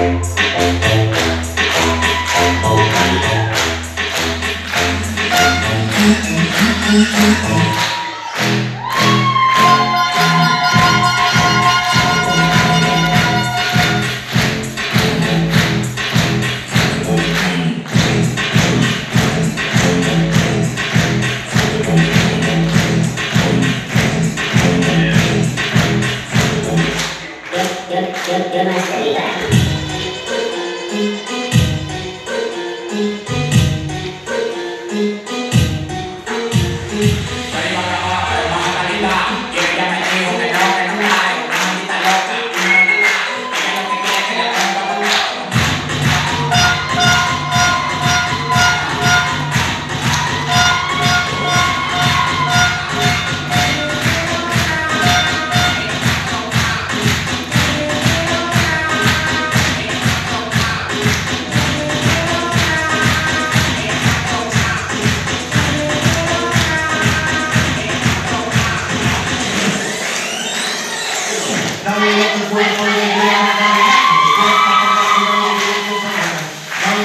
You're, you. my city light. Gracias.